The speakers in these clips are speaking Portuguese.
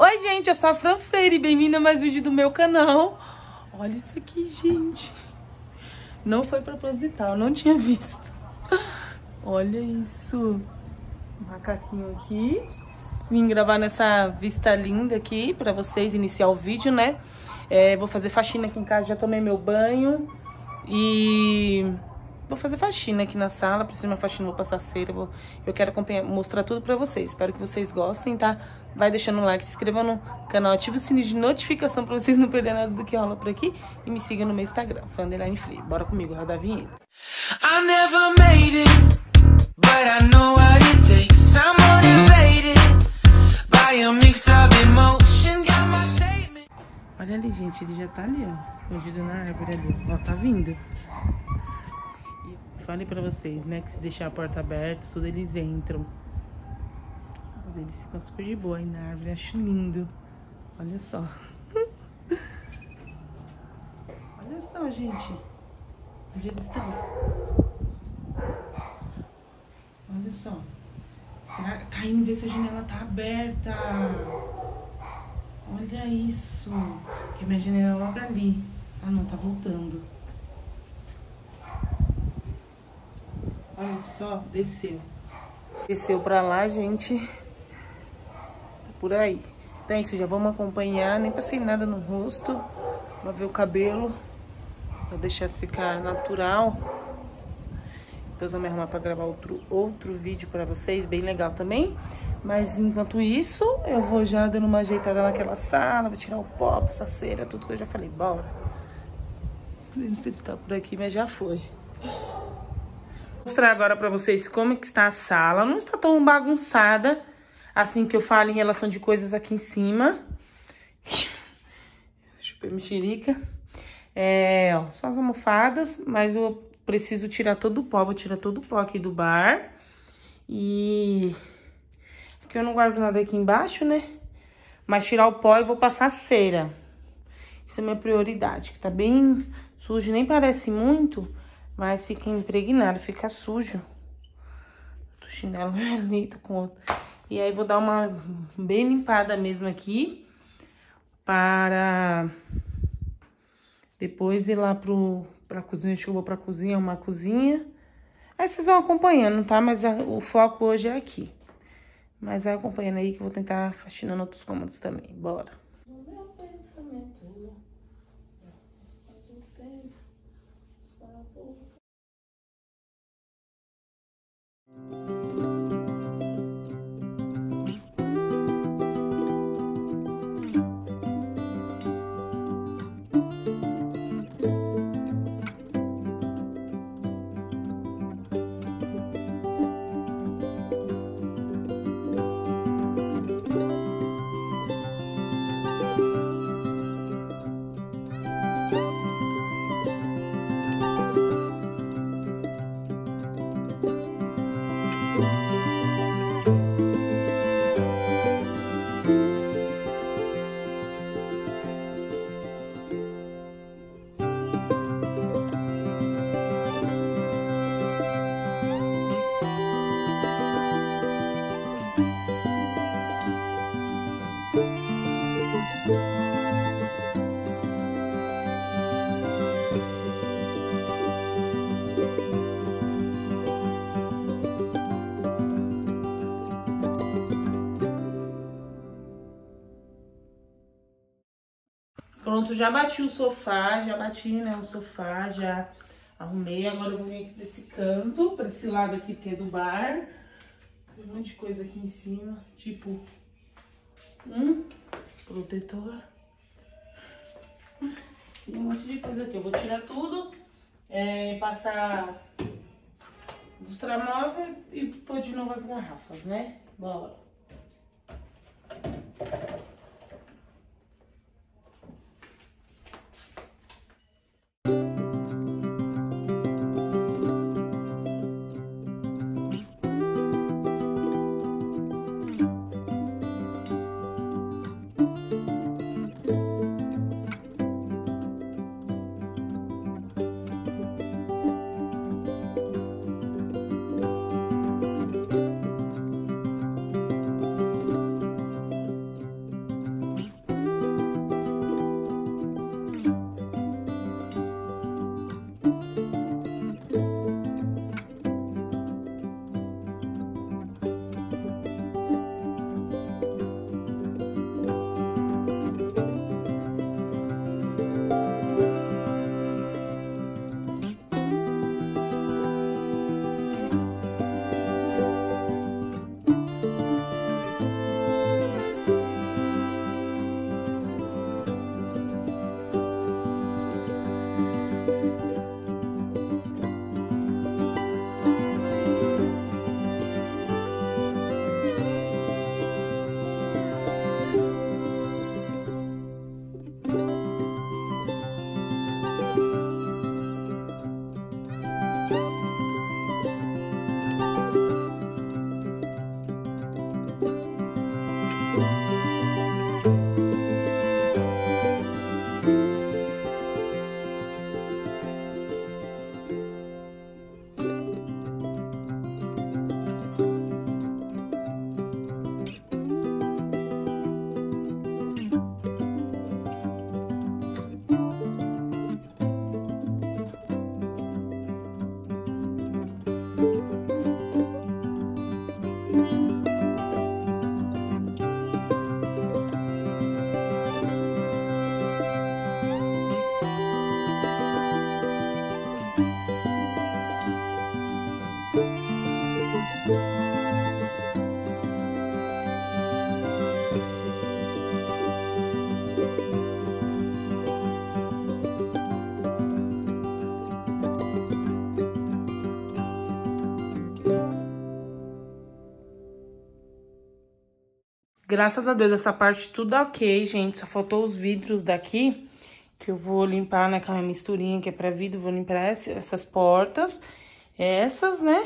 Oi, gente, eu sou a Fran Freire, bem-vinda a mais um vídeo do meu canal. Olha isso aqui, gente. Não foi proposital, não tinha visto. Olha isso. Macaquinho aqui. Vim gravar nessa vista linda aqui pra vocês iniciar o vídeo, né? É, vou fazer faxina aqui em casa, já tomei meu banho. E vou fazer faxina aqui na sala, preciso de uma faxina, vou passar cera, vou, eu quero mostrar tudo pra vocês. Espero que vocês gostem, tá? Vai deixando um like, se inscreva no canal, ative o sininho de notificação pra vocês não perderem nada do que rola por aqui. E me siga no meu Instagram, Fandeline Free. Bora comigo, roda a vinheta. I never made it, but I know what it takes. I'm motivated by a mix of emotion, got my statement. Olha ali, gente, ele já tá ali, ó, escondido na árvore ali. Ó, tá vindo falei pra vocês, né? Que se deixar a porta aberta, tudo eles entram. Mas eles ficam super de boa aí na árvore, acho lindo. Olha só. Olha só, gente. Onde eles estão? Olha só. Será tá indo ver se a janela tá aberta? Olha isso. Que minha janela é logo ali. Ah, não, tá voltando. Olha só, desceu. Desceu pra lá, gente. Por aí. Então é isso, já vamos acompanhar. Nem passei nada no rosto. Pra ver o cabelo. Pra deixar secar natural. Depois vou me arrumar pra gravar outro, outro vídeo pra vocês, bem legal também. Mas enquanto isso, eu vou já dando uma ajeitada naquela sala, vou tirar o pó, essa cera, tudo que eu já falei. Bora. Não sei se tá por aqui, mas já foi mostrar agora pra vocês como que está a sala. Não está tão bagunçada, assim que eu falo em relação de coisas aqui em cima. Chupei mexerica. É, ó, só as almofadas, mas eu preciso tirar todo o pó. Vou tirar todo o pó aqui do bar. E... Aqui eu não guardo nada aqui embaixo, né? Mas tirar o pó e vou passar cera. Isso é minha prioridade, que tá bem sujo, nem parece muito, mas fica impregnado, fica sujo. O chinelo ali, tô com outro. E aí, vou dar uma bem limpada mesmo aqui. Para depois ir lá pro, pra cozinha. Acho que eu vou pra cozinha, uma cozinha. Aí vocês vão acompanhando, tá? Mas a, o foco hoje é aqui. Mas vai acompanhando aí que eu vou tentar faxinando outros cômodos também. Bora. Pronto, já bati o sofá, já bati, né, o sofá, já arrumei. Agora eu vou vir aqui pra esse canto, pra esse lado aqui que é do bar. Tem um monte de coisa aqui em cima, tipo um protetor. E um monte de coisa aqui. Eu vou tirar tudo, é, passar lustramóvel e pôr de novo as garrafas, né? Bora. Graças a Deus, essa parte tudo ok, gente. Só faltou os vidros daqui, que eu vou limpar naquela misturinha que é pra vidro. Vou limpar essas portas, essas, né?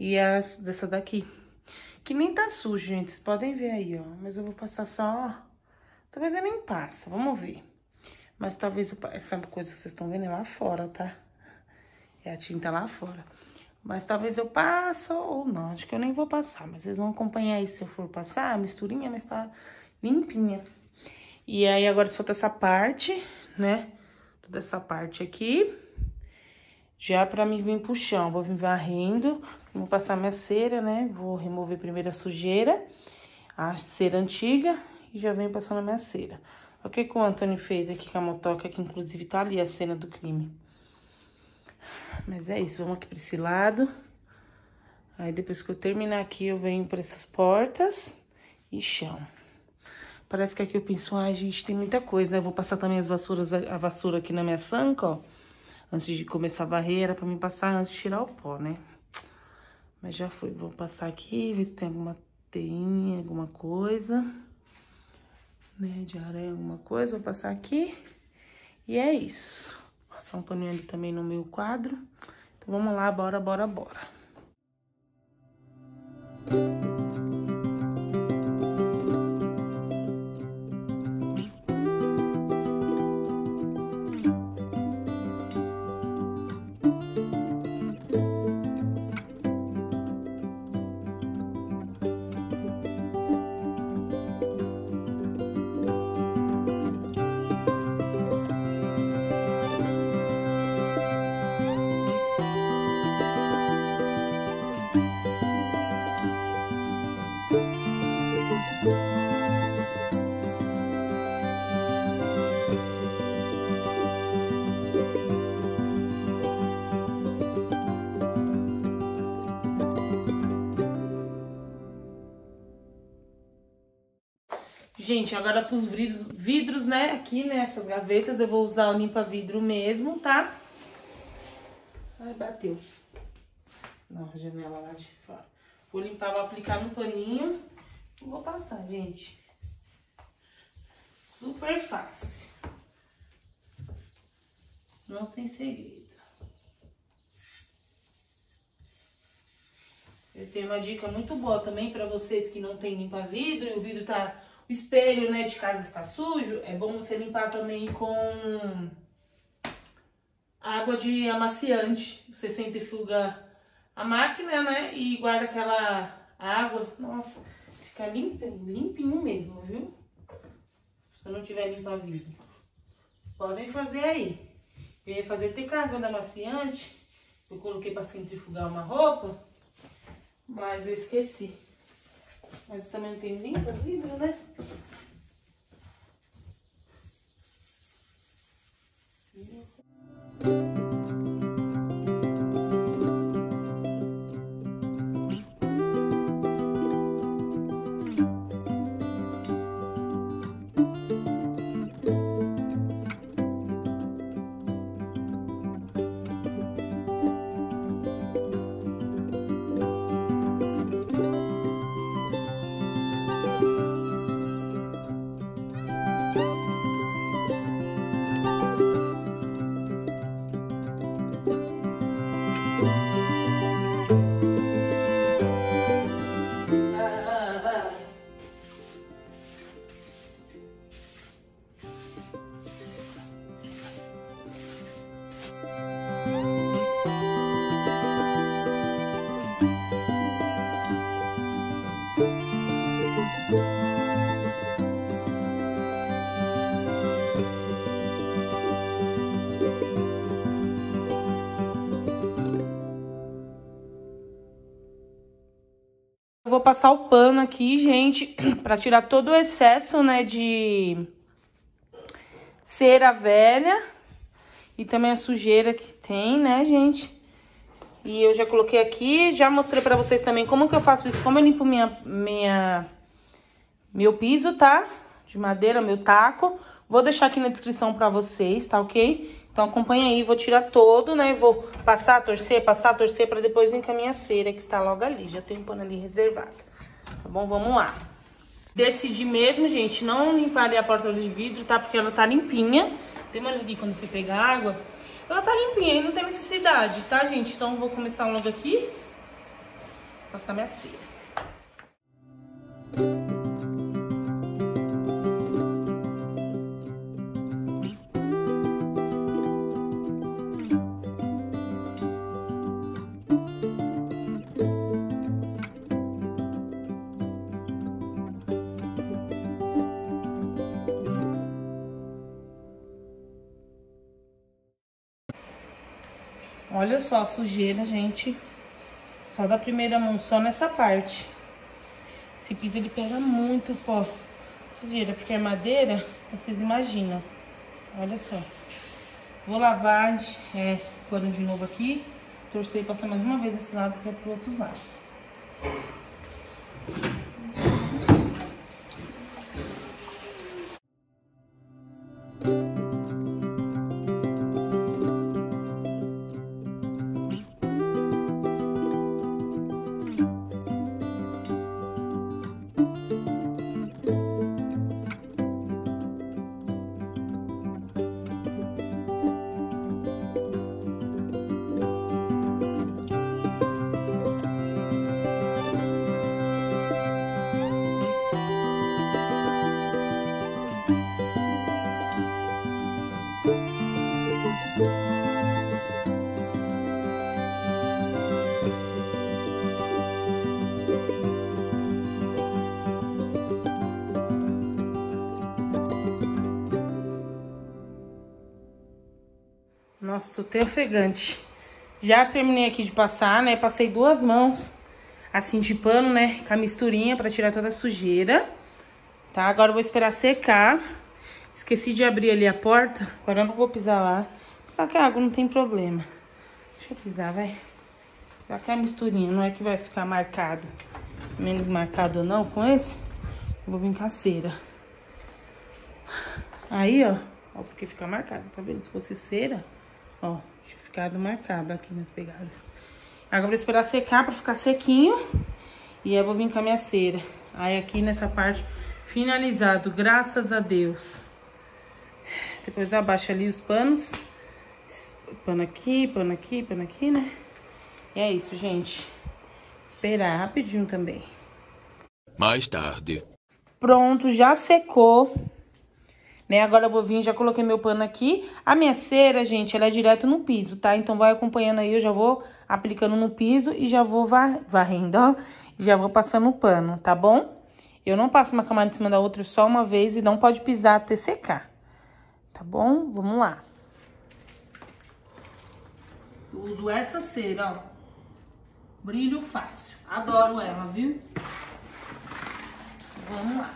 E as dessa daqui. Que nem tá sujo, gente. Vocês podem ver aí, ó. Mas eu vou passar só... Talvez ele nem passa, vamos ver. Mas talvez essa coisa que vocês estão vendo é lá fora, tá? É a tinta lá fora. Mas talvez eu passe ou não. Acho que eu nem vou passar. Mas vocês vão acompanhar aí se eu for passar. A misturinha, mas tá limpinha. E aí, agora, falta essa parte, né? Toda essa parte aqui. Já pra me vir pro chão. Vou vir varrendo. Vou passar minha cera, né? Vou remover primeiro a sujeira. A cera antiga. E já venho passando a minha cera. Olha o que, que o Antônio fez aqui com a motoca, que inclusive tá ali a cena do crime. Mas é isso, vamos aqui pra esse lado. Aí depois que eu terminar aqui, eu venho por essas portas e chão. Parece que aqui eu penso, ai, gente, tem muita coisa, né? vou passar também as vassouras, a vassoura aqui na minha sanca, ó. Antes de começar a barreira, pra mim passar antes de tirar o pó, né? Mas já foi, vou passar aqui, ver se tem alguma teinha, alguma coisa. Né, de areia, alguma coisa, vou passar aqui. E é isso passar um paninho ali também no meu quadro. Então, vamos lá, bora, bora, bora. Gente, agora pros vidros, vidros, né, aqui nessas gavetas, eu vou usar o limpa-vidro mesmo, tá? Ai, bateu. Não, a janela lá de fora. Vou limpar, vou aplicar no paninho e vou passar, gente. Super fácil. Não tem segredo. Eu tenho uma dica muito boa também pra vocês que não tem limpa-vidro e o vidro tá o espelho, né, de casa está sujo, é bom você limpar também com água de amaciante. Você centrifuga a máquina, né, e guarda aquela água. Nossa, fica limpinho, limpinho mesmo, viu? Se não tiver limpa vidro. Podem fazer aí. Eu ia fazer com água da amaciante. Eu coloquei para centrifugar uma roupa, mas eu esqueci. Mas também tem limpa vidro, né? Isso. Eu vou passar o pano aqui, gente, pra tirar todo o excesso, né, de cera velha e também a sujeira que tem, né, gente? E eu já coloquei aqui, já mostrei pra vocês também como que eu faço isso, como eu limpo minha, minha, meu piso, tá? De madeira, meu taco. Vou deixar aqui na descrição pra vocês, tá ok? Então acompanha aí, vou tirar todo, né? Vou passar, torcer, passar, torcer pra depois com a cera que está logo ali. Já tem um pano ali reservado. Tá bom? Vamos lá. Decidi mesmo, gente, não limpar a porta de vidro, tá? Porque ela tá limpinha. Tem uma ali quando você pegar água. Ela tá limpinha e não tem necessidade, tá, gente? Então vou começar logo aqui. Passar minha cera. Olha só a sujeira, gente. Só da primeira mão, só nessa parte. Esse piso, ele pega muito pó. Sujeira, porque é madeira, então vocês imaginam. Olha só. Vou lavar é, pano de novo aqui. Torcer e passar mais uma vez esse lado para pro outro lado. Nossa, tô até ofegante. Já terminei aqui de passar, né? Passei duas mãos, assim, de pano, né? Com a misturinha pra tirar toda a sujeira. Tá? Agora eu vou esperar secar. Esqueci de abrir ali a porta. Agora eu não vou pisar lá. Pisar que a água não tem problema. Deixa eu pisar, vai. Pisar que a misturinha, não é que vai ficar marcado. Menos marcado ou não com esse. Eu vou vir com. Aí, ó. Ó, porque fica marcado, tá vendo? Se fosse cera... Ó, tinha ficado marcado aqui nas pegadas. Agora vou esperar secar pra ficar sequinho. E aí eu vou vir com a minha cera. Aí aqui nessa parte, finalizado, graças a Deus. Depois abaixa ali os panos. Pano aqui, pano aqui, pano aqui, né? E é isso, gente. Esperar rapidinho também. Mais tarde. Pronto, já secou né? Agora eu vou vir, já coloquei meu pano aqui. A minha cera, gente, ela é direto no piso, tá? Então vai acompanhando aí, eu já vou aplicando no piso e já vou varrendo, ó. Já vou passando o pano, tá bom? Eu não passo uma camada em cima da outra só uma vez e não pode pisar até secar. Tá bom? Vamos lá. Eu uso essa cera, ó. Brilho fácil. Adoro ela, viu? Vamos lá.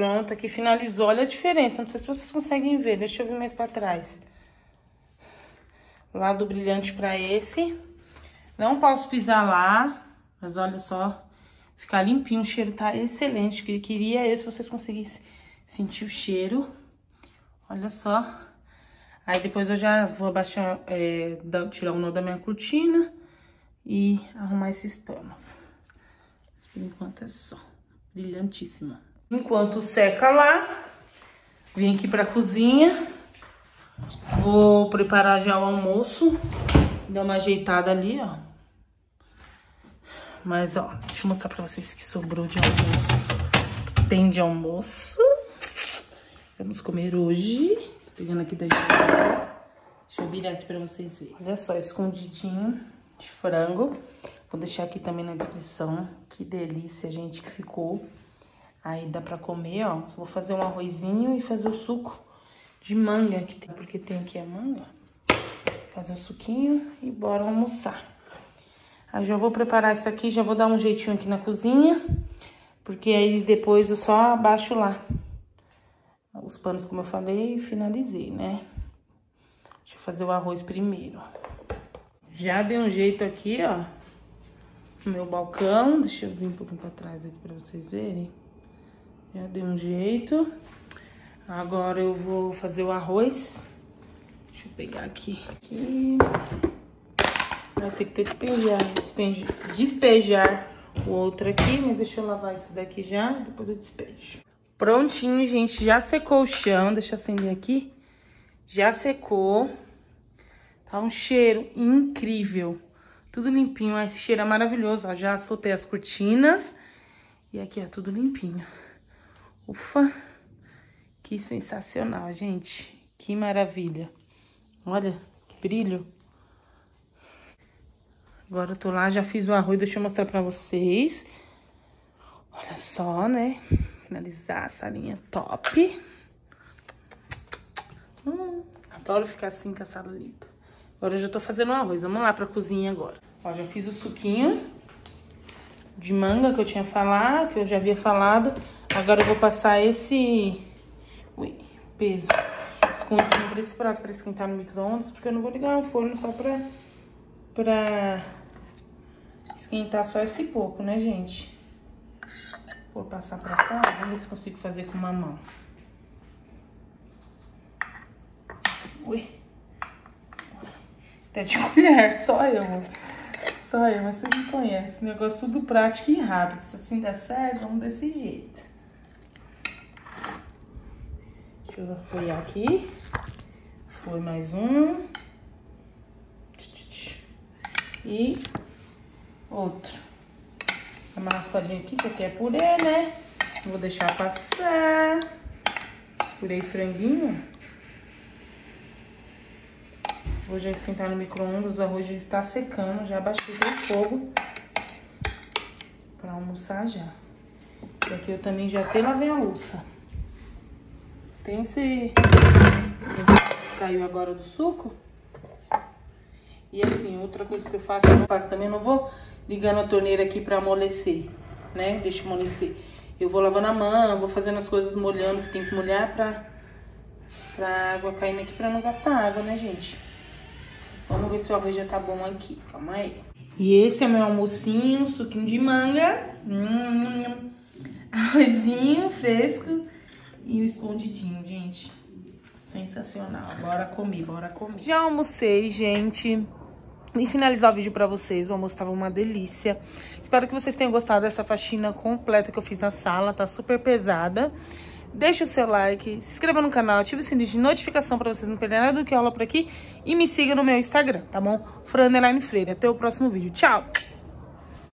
Pronto, aqui finalizou. Olha a diferença. Não sei se vocês conseguem ver. Deixa eu vir mais pra trás. Lá do brilhante pra esse. Não posso pisar lá. Mas olha só. Ficar limpinho. O cheiro tá excelente. Que queria eu se vocês conseguissem sentir o cheiro. Olha só. Aí depois eu já vou abaixar, é, tirar o nó da minha cortina e arrumar esses panos. Mas por enquanto é só. Brilhantíssimo. Enquanto seca lá, vim aqui pra cozinha. Vou preparar já o almoço. Dar uma ajeitada ali, ó. Mas, ó, deixa eu mostrar pra vocês que sobrou de almoço. Que tem de almoço. Vamos comer hoje. Tô pegando aqui da geladeira. Deixa eu virar aqui pra vocês verem. Olha só, escondidinho de frango. Vou deixar aqui também na descrição. Que delícia, gente, que ficou. Aí dá pra comer, ó. Só vou fazer um arrozinho e fazer o suco de manga, que tem, porque tem aqui a manga. Fazer o suquinho e bora almoçar. Aí já vou preparar isso aqui, já vou dar um jeitinho aqui na cozinha, porque aí depois eu só abaixo lá os panos, como eu falei, finalizei, né? Deixa eu fazer o arroz primeiro. Já dei um jeito aqui, ó, no meu balcão. Deixa eu vir um pouquinho pra trás aqui pra vocês verem. Já dei um jeito. Agora eu vou fazer o arroz. Deixa eu pegar aqui. aqui. Vai ter que ter despejar, despejar, despejar o outro aqui, mas deixa eu lavar esse daqui já, depois eu despejo. Prontinho, gente, já secou o chão, deixa eu acender aqui. Já secou. Tá um cheiro incrível. Tudo limpinho, esse cheiro é maravilhoso, ó. Já soltei as cortinas. E aqui é tudo limpinho. Ufa, que sensacional, gente. Que maravilha. Olha, que brilho. Agora eu tô lá, já fiz o arroz, deixa eu mostrar pra vocês. Olha só, né? Finalizar essa linha top. Hum, adoro ficar assim com a sala limpa. Agora eu já tô fazendo o arroz. Vamos lá pra cozinha agora. Ó, já fiz o suquinho de manga que eu tinha falado, que eu já havia falado. Agora eu vou passar esse... Ui, peso. Escondidinho pra esse prato pra esquentar no micro-ondas, porque eu não vou ligar o forno só pra... Pra esquentar só esse pouco, né, gente? Vou passar pra cá, vamos ver se consigo fazer com uma mão. Ui. Até de colher, só eu. Só eu, mas vocês me conhecem. Negócio tudo prático e rápido. Se assim der certo, vamos desse jeito. Deixa eu apoiar aqui. Foi mais um. E outro. Uma raspadinha aqui, que aqui é purê, né? Vou deixar passar. Purei franguinho. Vou já esquentar no micro-ondas, o arroz já está secando, já baixei o fogo para almoçar já. E aqui eu também já até lavei a louça. Tem esse... Caiu agora do suco. E assim, outra coisa que eu faço, eu faço também, não vou ligando a torneira aqui pra amolecer, né? Deixa amolecer. Eu vou lavando a mão, vou fazendo as coisas molhando, que tem que molhar pra, pra água caindo aqui, pra não gastar água, né, gente? Vamos ver se o arroz já tá bom aqui, calma aí. E esse é meu almocinho, suquinho de manga. Hum, arrozinho fresco e o escondidinho, gente. Sensacional. Bora comer, bora comer. Já almocei, gente. E finalizar o vídeo pra vocês, o almoço tava uma delícia. Espero que vocês tenham gostado dessa faxina completa que eu fiz na sala, tá super pesada. Deixa o seu like, se inscreva no canal, ative o sininho de notificação pra vocês não perderem nada do que rola por aqui. E me siga no meu Instagram, tá bom? Fran Freire. Até o próximo vídeo. Tchau!